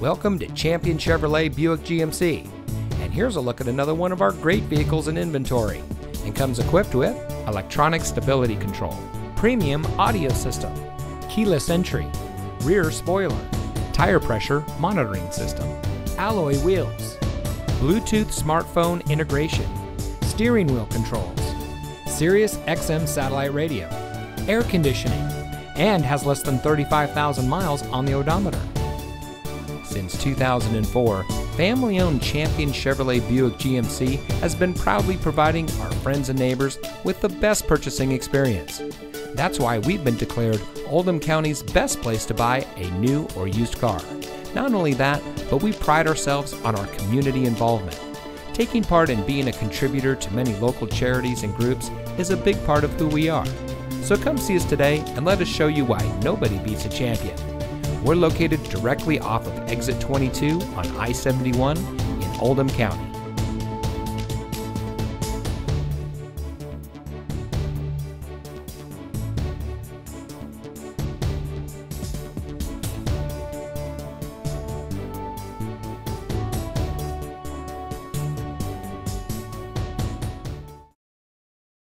Welcome to Champion Chevrolet Buick GMC. And here's a look at another one of our great vehicles in inventory. And comes equipped with electronic stability control, premium audio system, keyless entry, rear spoiler, tire pressure monitoring system, alloy wheels, Bluetooth smartphone integration, steering wheel controls, Sirius XM satellite radio, air conditioning, and has less than 35,000 miles on the odometer. Since 2004, family owned Champion Chevrolet Buick GMC has been proudly providing our friends and neighbors with the best purchasing experience. That's why we've been declared Oldham County's best place to buy a new or used car. Not only that, but we pride ourselves on our community involvement. Taking part in being a contributor to many local charities and groups is a big part of who we are. So come see us today and let us show you why nobody beats a champion. We're located directly off of exit 22 on I 71 in Oldham County.